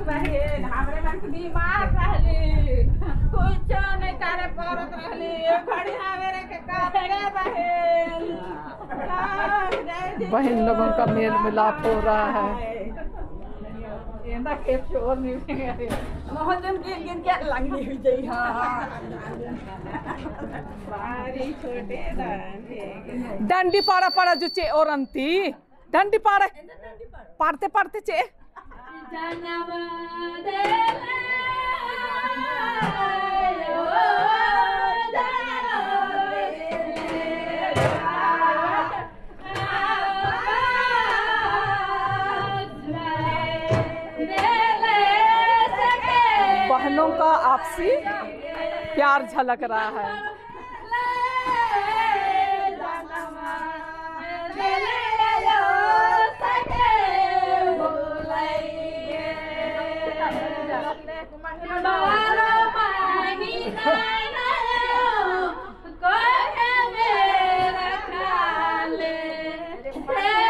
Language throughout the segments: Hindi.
बहिन के बीमार रहली कुछ नहीं करे परत रहली घड़ी हमरे के करे बहिन बहन लोगों का मेल मिलाप हो रहा है। के छोर नहीं मोहन जन गिन गिन के लंगड़ी हुई जई बारी छोटे डंडी पाड़ा पाड़ा जो चे और डंडी पाड़ा। पाड़ते पाड़ते चे। बहनों का आपसी प्यार झलक रहा है। ठीक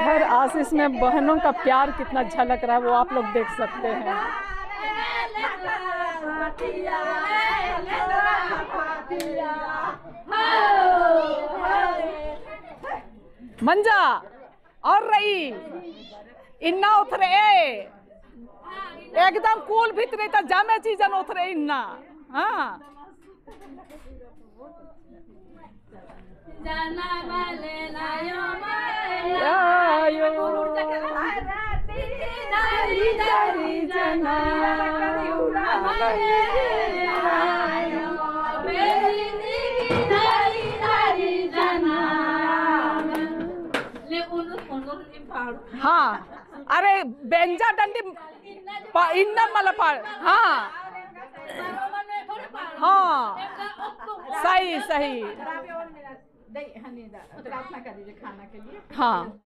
घरे आशीष में बहनों का प्यार कितना झलक रहा है, वो आप लोग देख सकते हैं। मंजा, और रही, इन्ना उतरे। एकदम कूल भीतरे था जामे चीजन उतरे इन्ना हाँ। हाँ। हाँ सही सही प्रार्थना कर दीजिए खाना के लिए हाँ।